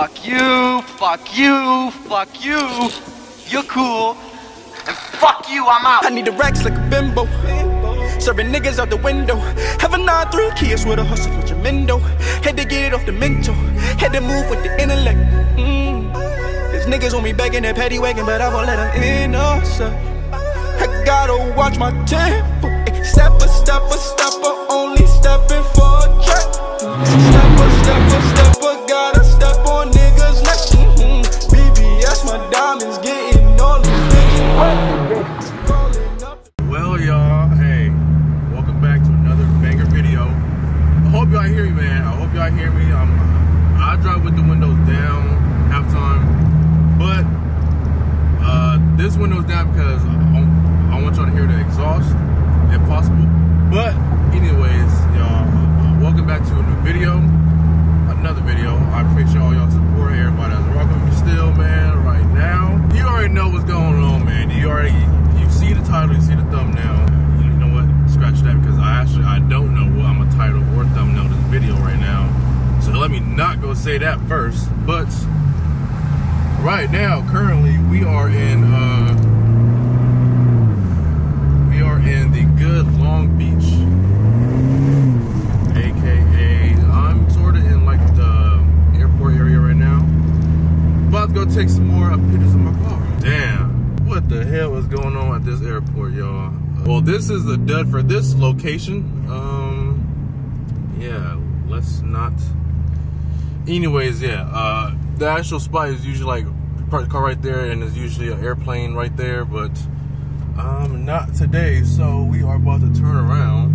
fuck you, fuck you, fuck you. You're cool. And fuck you, I'm out. I need the racks like a bimbo. Serving niggas out the window. Have a 9-3 kids with a hustle with Jamendo. Had to get it off the mental. Had to move with the intellect. Mm. These niggas want me begging that paddy wagon, but I won't let them in. Oh, sir. I gotta watch my tempo. Step a step a stepper, only say that first. But right now, currently, we are in uh we are in the good Long Beach, aka I'm sort of in like the airport area right now. About to go take some more uh, pictures of my car. Damn, what the hell is going on at this airport, y'all? Well, this is the dud for this location. Um, yeah, let's not. Anyways, yeah, uh, the actual spot is usually like park the car right there, and there's usually an airplane right there, but um, not today. So we are about to turn around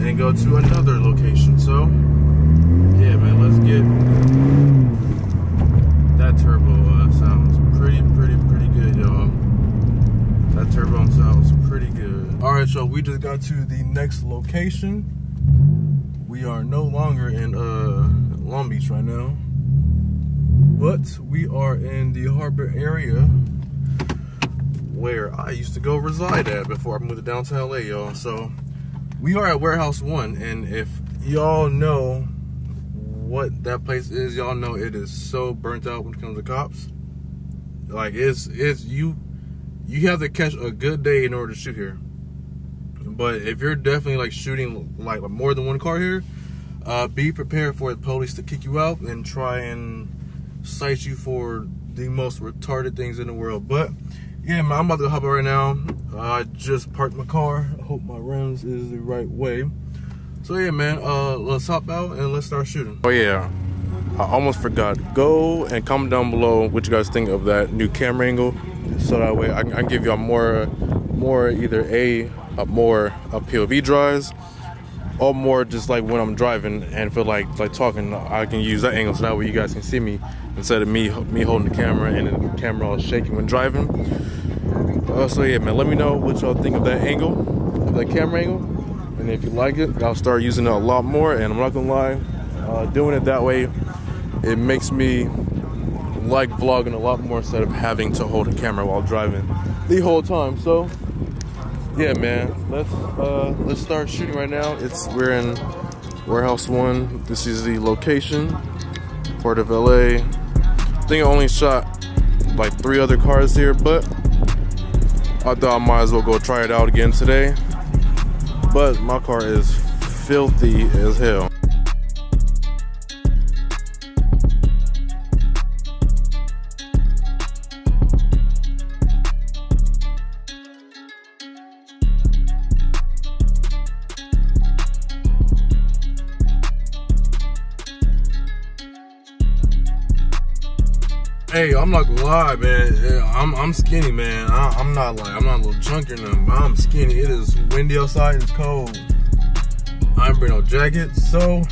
and go to another location. So, yeah, man, let's get that turbo uh, sounds pretty, pretty, pretty good, y'all. That turbo sounds pretty good. All right, y'all, we just got to the next location. We are no longer in uh, Long Beach right now, but we are in the harbor area where I used to go reside at before I moved to downtown LA, y'all. So we are at Warehouse One, and if y'all know what that place is, y'all know it is so burnt out when it comes to cops. Like it's it's you you have to catch a good day in order to shoot here. But if you're definitely like shooting like more than one car here, uh, be prepared for the police to kick you out and try and cite you for the most retarded things in the world. But yeah, man, I'm about to hop out right now. Uh, I just parked my car. I hope my rims is the right way. So yeah, man, uh, let's hop out and let's start shooting. Oh yeah, I almost forgot. Go and comment down below what you guys think of that new camera angle, so that way I can, I can give y'all more, more either a, more POV drives, or more just like when I'm driving and feel like like talking, I can use that angle so that way you guys can see me instead of me me holding the camera and the camera all shaking when driving. Uh, so yeah, man, let me know what y'all think of that angle, of that camera angle, and if you like it, I'll start using it a lot more. And I'm not gonna lie, uh, doing it that way, it makes me like vlogging a lot more instead of having to hold a camera while driving the whole time. So yeah, man, let's uh, let's start shooting right now. It's we're in Warehouse One. This is the location, Port of LA. I think I only shot like three other cars here, but I thought I might as well go try it out again today. But my car is filthy as hell. Hey, I'm not gonna lie, man. I'm I'm skinny, man. I, am not like I'm not a little chunky or nothing, but I'm skinny. It is windy outside. And it's cold. I ain't bring no jacket, so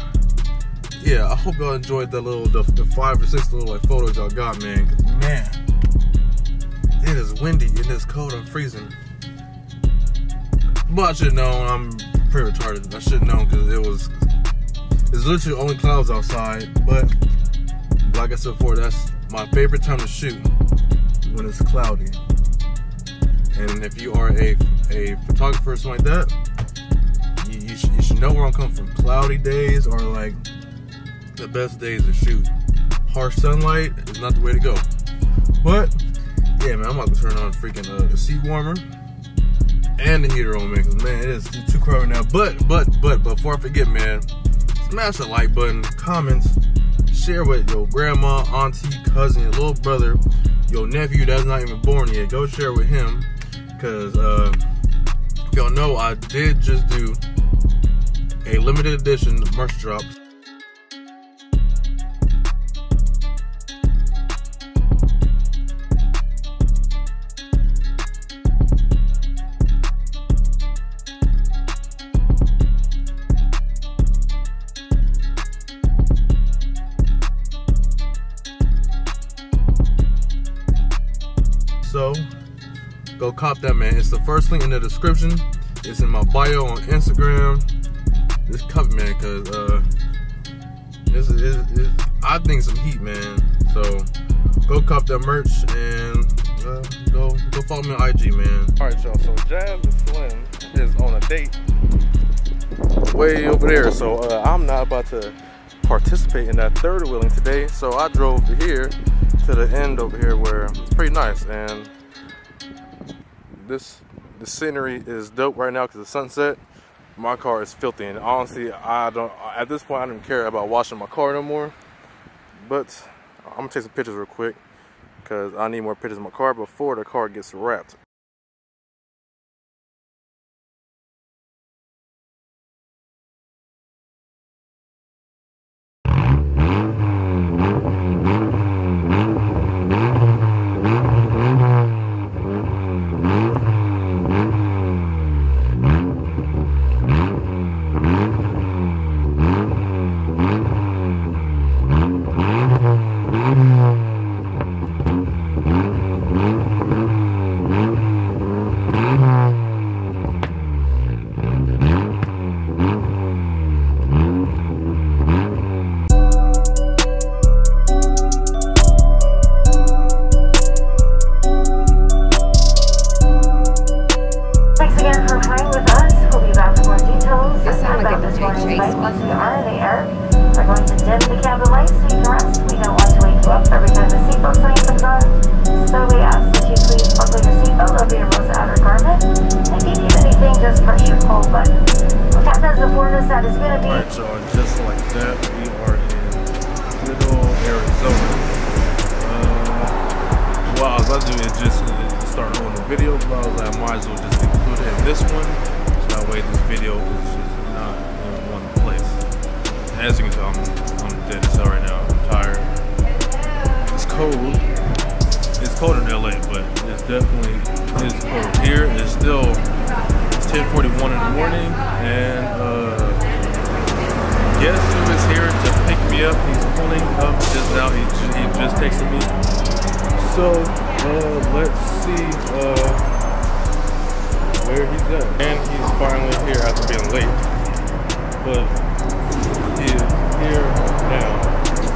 yeah. I hope y'all enjoyed the little the, the five or six little like photos y'all got, man. man, it is windy and it's cold. I'm freezing. But I should know I'm pretty retarded. I should know because it was it's literally only clouds outside, but like I said before, that's my favorite time to shoot when it's cloudy. And if you are a, a photographer or something like that, you, you, sh you should know where I'm coming from. Cloudy days are like the best days to shoot. harsh sunlight is not the way to go. But yeah, man, I'm about to turn on freaking uh, the seat warmer and the heater on, man. Cause man, it is too crowded now. But but but before I forget, man, smash the like button, comments, share with your grandma, auntie, cousin, little brother, your nephew that's not even born yet. Go share with him, cause uh, y'all know, I did just do a limited edition merch drop. Go cop that man. It's the first link in the description. It's in my bio on Instagram. This cup man, cause uh this is, I think some heat man. So go cop that merch and uh, go go follow me on IG man. Alright y'all, so Jazz Slim is on a date way over there. So uh, I'm not about to participate in that third wheeling today. So I drove here to the end over here where it's pretty nice and this the scenery is dope right now because the sunset. My car is filthy and honestly i don't at this point i don't care about washing my car no more. But i'm gonna take some pictures real quick because i need more pictures of my car before the car gets wrapped Do is just uh, start on the video, but I might as well just include it in this one. So that way this video is just not in one place. As you can tell, I'm, I'm dead as hell right now. I'm tired. It's cold. It's cold in LA, but it's definitely it's cold here. It's still it's 10:41 in the morning, and uh, guess who is here to pick me up? He's pulling up just now. He he just texted me. So uh, let's see uh, where he's at, and he's finally here after being late. But he is here now.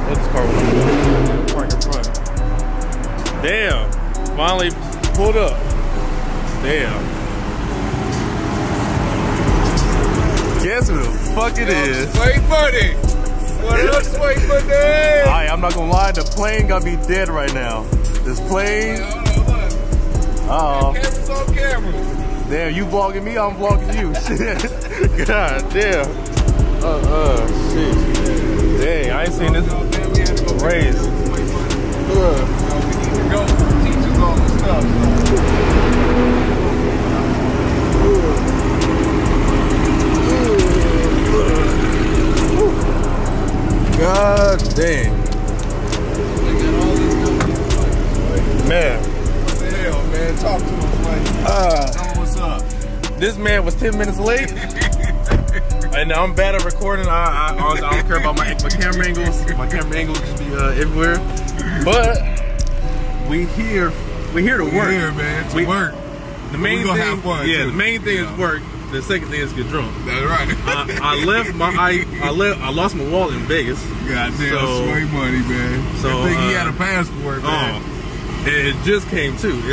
What's the car with Park in front. Damn! Finally pulled up. Damn. Guess who the fuck it is? Sway buddy. What up, Sway buddy? Alright, I'm not gonna lie, the plane got me dead right now. This plane, oh, damn, you vlogging me, I'm vlogging you. God damn. Uh, uh, shit. Dang, I ain't seen this Damn, race. Uh, we Man, What the hell, man? Talk to us, man. uh, Tell what's up. this man was 10 minutes late. And I'm bad at recording. I, I, I don't care about my, my camera angles. My camera angles just be uh, everywhere. But we here. We here to work. We're here, man. To We- work. The main thing, have fun, yeah. too. The main thing Yeah. is work. The second thing is get drunk. That's right. I, I left my I I left I lost my wallet in Vegas. Goddamn So- Sway money, man. so, I think he uh, had a passport, man. Oh, it, just came too.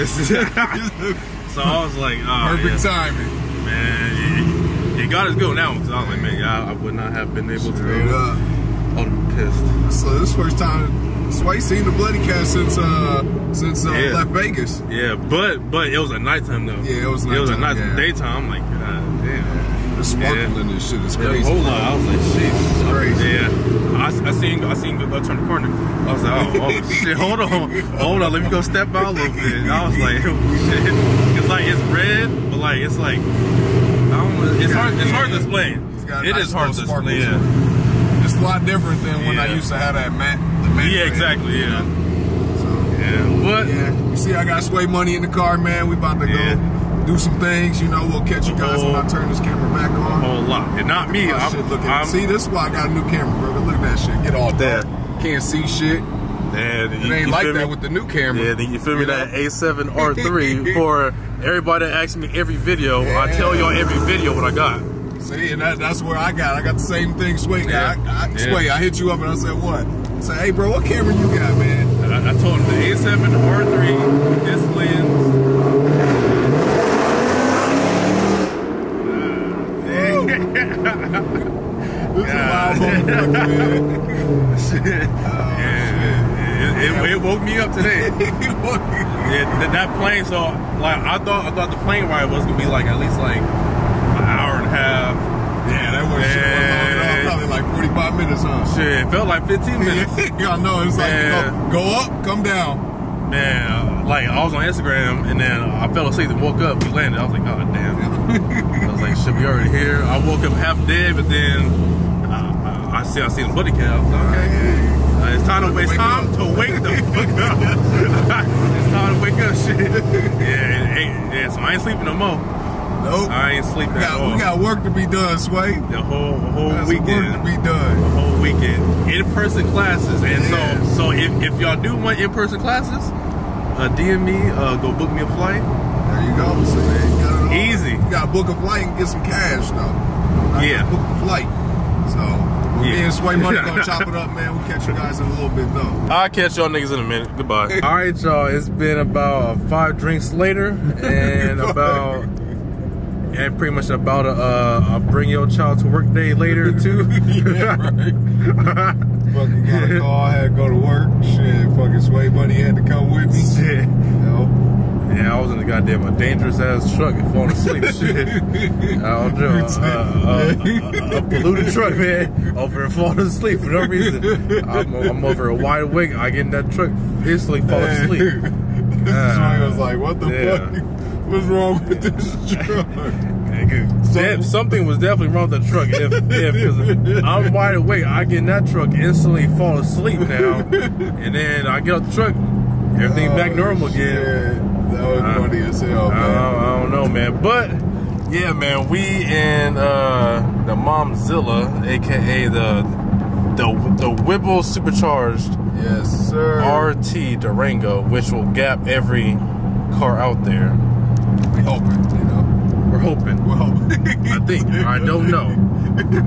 So I was like, oh, Perfect yeah, timing. man. It, it got us go now because I was like, man, I, I would not have been able Straight to. up. I would have been pissed. So this first time Sway seen the bloody cat since uh since uh, Yeah. left Vegas. Yeah, but but it was at nighttime though. Yeah, it was It was at nighttime, night. yeah. Daytime. I'm like, God damn. The sparkle in this shit is Yeah, a crazy. whole lot. I was like, shit. It's crazy. Yeah. I, I seen I seen go turn the corner. I was like, oh, oh shit, hold on, hold on, let me go step out a little bit. And I was like, oh. It's like it's red, but like it's like I don't know. It's hard. It's hard to explain. It's got It nice is hard to explain. Yeah. It's a lot different than when I used to have that mat. The mat Yeah, exactly. Yeah. So, Yeah. What? yeah. You see, I got Sway money in the car, man. We about to Yeah. go do some things. You know, we'll catch you guys when I turn this camera back a on. whole lot, and not me. I'm, shit, look at I'm See, this is why I got a new camera, bro. Look at that shit. Get all that. Can't see shit. and It you- ain't you like that me? with the new camera. Yeah, then you feel me? You know? That A7 R3 for everybody that asks me every video. I tell y'all every video what I got. See, and that, that's where I got. I got the same thing, Sway. Yeah. I, I, Yeah. Sway, I hit you up and I said, what? I said, hey, bro, what camera you got, man? I, I told him the A7 R3, this lens. Yeah. is wild motherfucker, man. Yeah, it, it, it woke me up today. Yeah, that, plane. So like, I thought I thought the plane ride was gonna be like at least like an hour and a half. yeah, that was. Probably like 45 minutes, huh? Shit, it felt like 15 minutes. Y'all know it's like go, go up, come down. Man, like I was on Instagram and then I fell asleep and woke up. We landed. I was like, oh damn. I was like, should we already here. I woke up half dead, but then I see I see the buddy cat. I was like, okay. Uh, it's time to Wake it's time to wake the fuck up. it's time to wake up, shit. Yeah, and, yeah. So I ain't sleeping no more. Nope. I ain't sleeping we, at got, all. we got work to be done, Sway. the whole the whole Got some work weekend. to be done. the whole weekend in person classes and so so if, if y'all do want in person classes uh DM me uh go book me a flight There you go. So, man, you it. Easy. You got to book a flight and get some cash, though. Not Yeah. Book the flight. So, me and Sway Money gonna chop it up, man. We'll catch you guys in a little bit, though. I'll catch y'all niggas in a minute goodbye all right y'all it's been about five drinks later and about and pretty much about a uh, a bring your child to work day later too yeah, right. fucking got a call, I had to go to work. Shit, fucking Sway Money had to come with me. shit You know? Yeah, I was in a goddamn a dangerous ass truck and falling asleep. Shit, I don't know. Uh, uh, a, a polluted truck, man. Over and falling asleep for no reason. I'm, I'm over a wide awake. I get in that truck, instantly fall asleep. I was like, what the Yeah. fuck? What's wrong with this truck? Something was definitely wrong with the truck. If, if, I'm wide awake, I get in that truck, instantly fall asleep now, and then I get out the truck, everything back normal again. That was Uh, funny as hell, I man. don't, I don't know, man. But yeah, man, we in uh, the Momzilla, aka the the the Whipple supercharged Yes, sir. RT Durango, which will gap every car out there. we hoping, you know. We're hoping. We're hoping. I think. I don't know,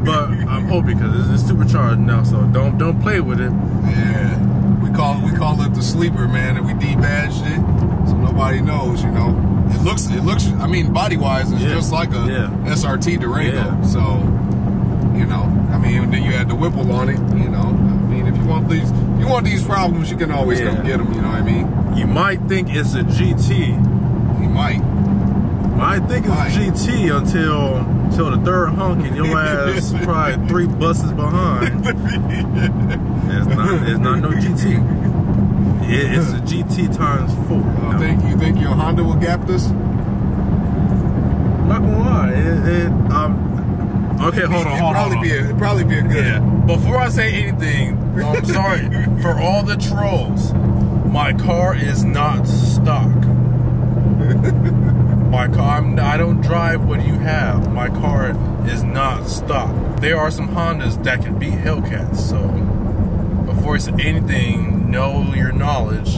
but I'm hoping because it's, it's supercharged now. So don't don't play with it. Yeah, we call we call it the sleeper, man, and we debadged it, nobody knows. You know, it looks it looks. I mean, body wise, it's Yeah. just like a Yeah. SRT Durango. Yeah. So, you know, I mean, then you had the Whipple on it. You know, I mean, if you want these, if you want these problems, you can always come get them. You know what I mean? You might think it's a GT. You might. I think it's Right. GT until until the third honk and your ass probably three buses behind. it's not it's not no GT. It, it's a GT times four. Uh, No. think you think your Honda will gap this? I'm not gonna lie. It, it um okay, hold on, It'd hold on. probably hold be a, it'd probably be a good. Yeah. Before I say anything, I'm sorry for all the trolls. My car is not stock. My car, I'm, I don't drive what you have. My car is not stock. There are some Hondas that can beat Hellcats. So before say anything, know your knowledge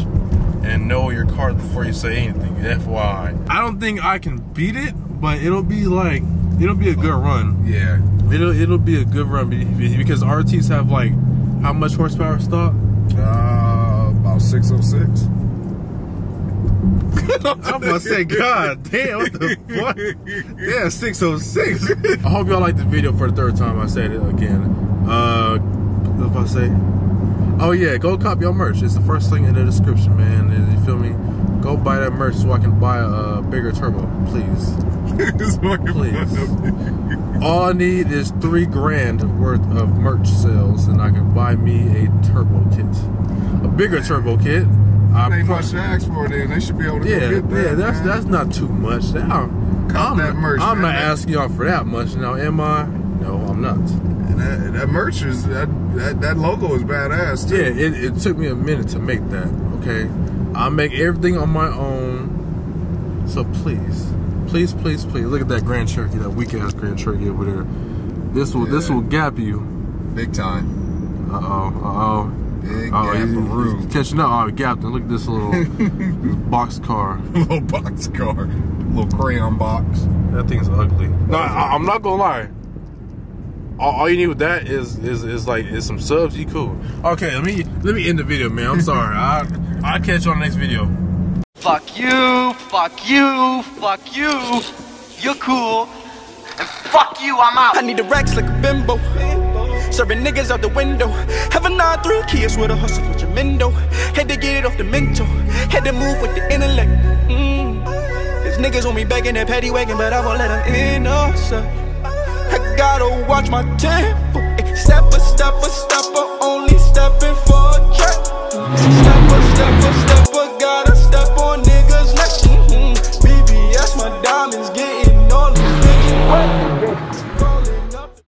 and know your car before you say anything. FYI. I don't think I can beat it, but it'll be like it'll be a good run. Yeah. It'll it'll be a good run be- be- because RTs have like how much horsepower stock? Uh, about six oh six. I'm about to say, God damn, what the fuck? Yeah, 606. I hope y'all like the video for the third time. I said it again. Uh, what was I say? Oh yeah, go cop your merch. It's the first thing in the description, man. And You feel me? Go buy that merch so I can buy a, bigger turbo, please. Please. All I need is three grand worth of merch sales, and I can buy me a turbo kit, a bigger turbo kit. I Ain't much to ask for then. They should be able to yeah, get that. yeah, that's man. that's not too much. Now, I'm, that merch, I'm man. not asking y'all for that much. Now, am I? No, I'm not. And that, that merch is that, that that logo is badass too. Yeah, it, it took me a minute to make that. Okay, I make everything on my own. So please, please, please, please look at that Grand Cherokee, that weak ass Grand Cherokee over there. This will this will gap you. Big time. Uh oh, uh oh. Big Oh, gap room. he's catching up. Oh, Captain, look at this little box car. little box car, little crayon box. That thing's ugly. No, I, I'm not gonna lie. All, all you need with that is is is like is some subs. You cool? Okay, let me let me end the video, man. I'm sorry. I I'll catch you on the next video. Fuck you, fuck you, fuck you. You're cool. And fuck you, I'm out. I need the racks like a bimbo. Serving niggas out the window. Have a 9-3 kids with a hustle with your mendo. Had to get it off the mental. Had to move with the intellect. Mm. These niggas on me begging and petty wagon, but I won't let them in. Oh, son gotta watch my tempo. Step a step a step a only stepping forward.